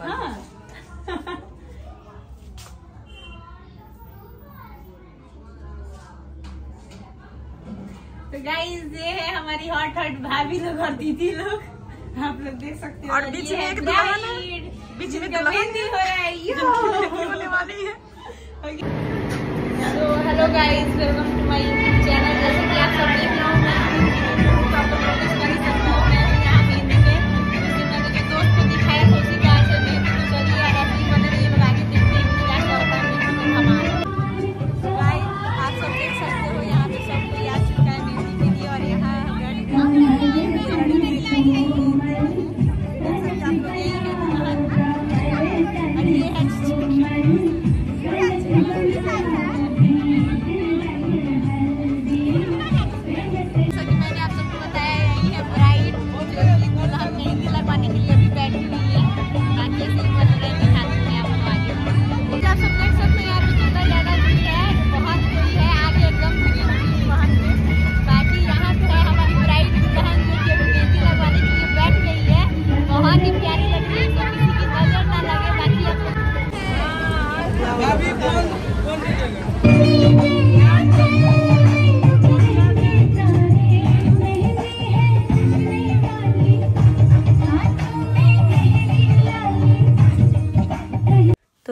Ah. तो guys ये है हमारी हॉट हॉट भाभी लोग और दीदी लोग आप लोग देख सकते हो और बीच में एक दुल्हन है बीच में दुल्हन भी हो रहा है। यो होने वाली है। तो hello guys welcome to my YouTube channel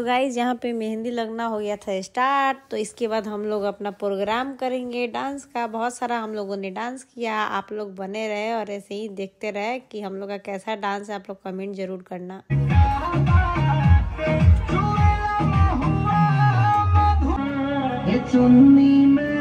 guys यहाँ पे मेहंदी लगना हो गया था स्टार्ट तो इसके बाद हम लोग अपना प्रोग्राम करेंगे डांस का। बहुत सारा हम लोगों ने डांस किया, आप लोग बने रहे और ऐसे ही देखते रहे कि हम लोग का कैसा डांस है, आप लोग कमेंट ज़रूर करना। चुन्नी में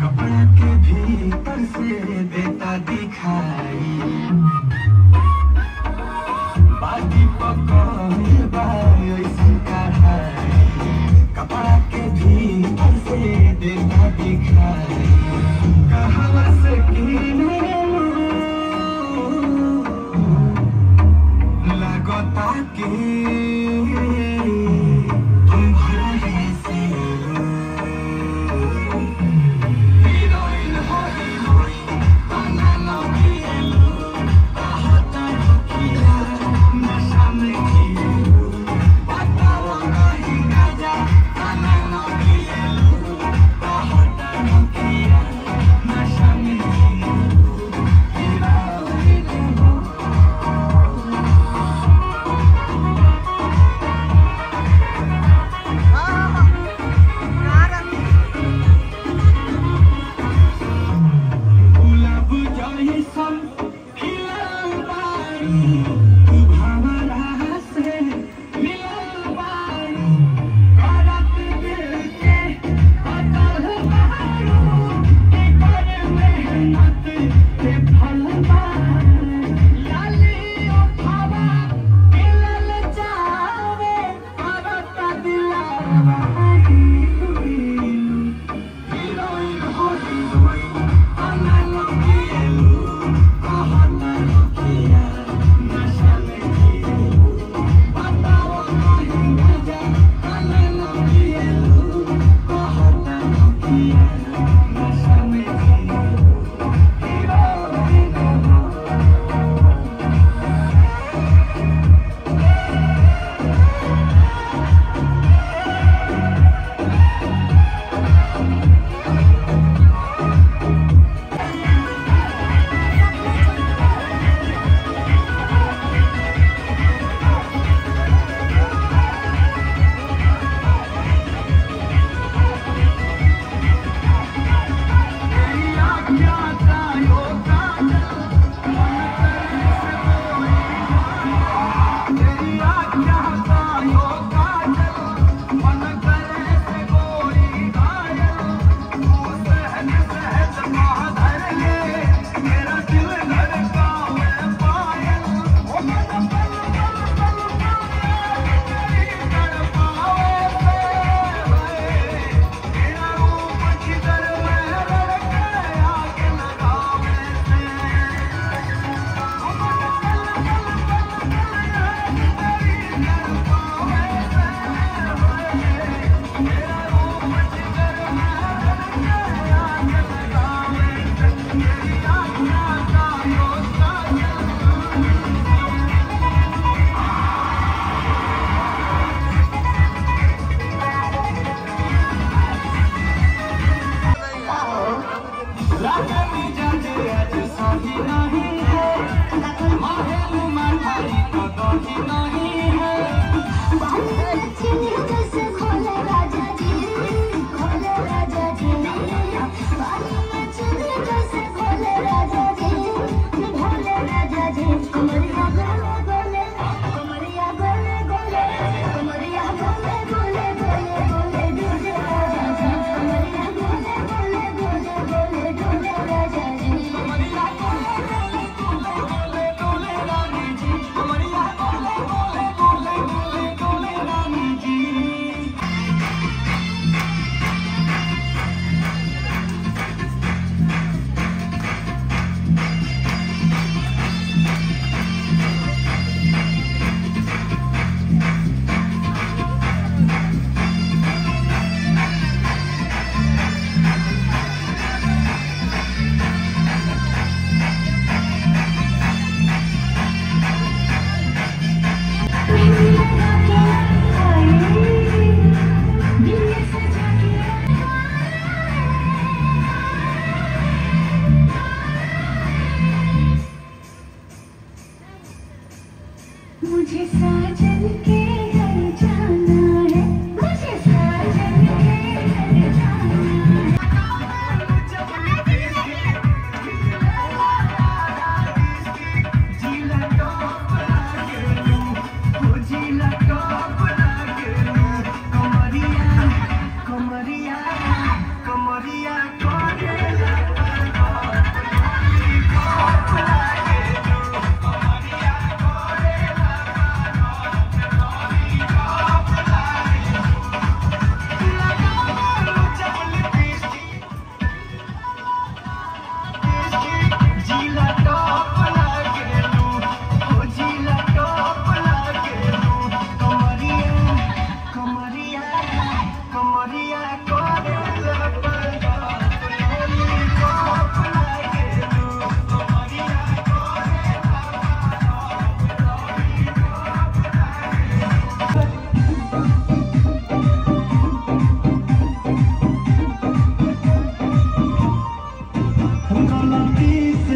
कपड़े के भीतर से बेटा दिखाई बाटी पकौड़ी बाईसन कपड़ा के भीतर से बेटा दिखाई। कहा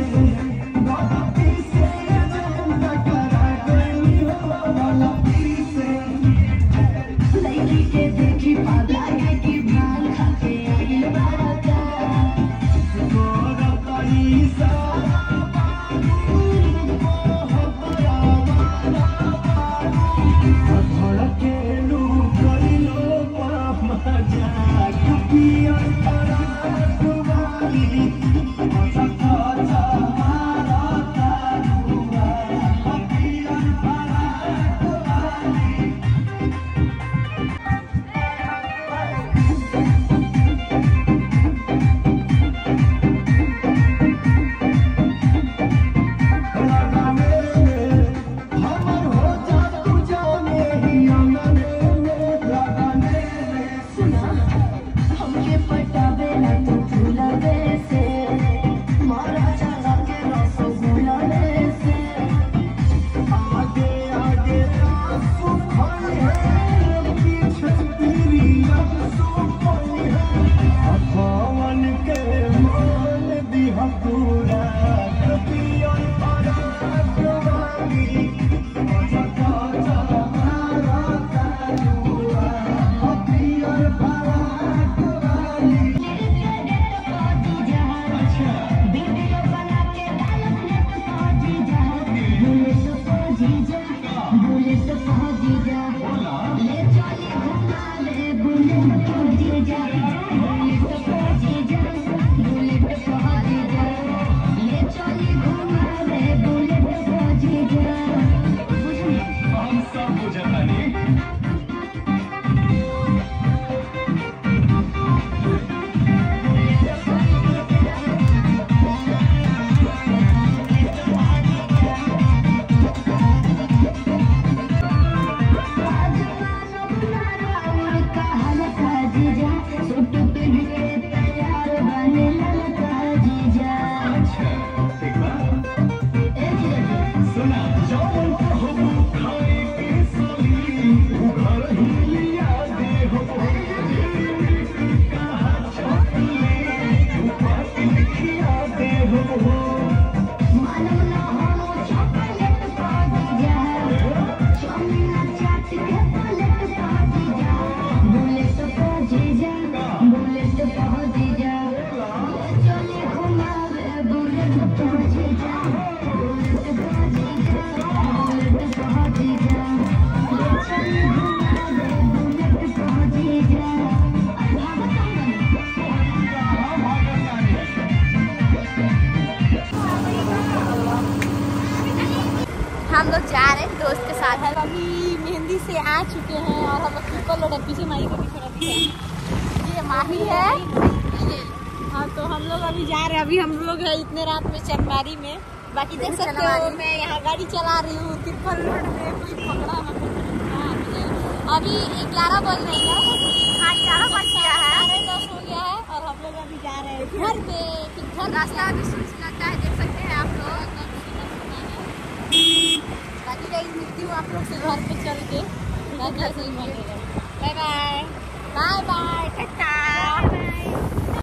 Hallelujah. लोग जा रहे हैं दोस्त के साथ। हम अभी मेहंदी से आ चुके हैं और हम लोग रोड है पीछे माही को भी थोड़ा। ये माही है। हाँ तो हम लोग अभी जा रहे हैं। अभी हम लोग है इतने रात में चनबारी में। बाकी देख सकते हो मैं यहाँ गाड़ी चला रही हूँ। ट्रिपल रोड में कोई पकड़ा अभी ग्यारह बज रही है। हाँ ग्यारह बज गया है। साढ़े दस हो गया है और हम लोग अभी जा रहे हैं घर पे। घर रास्ता अभी सुनसनाता है देख सकते हैं आप लोग मिलती हूँ आप लोग से घर पे चल के। Bye bye bye bye tata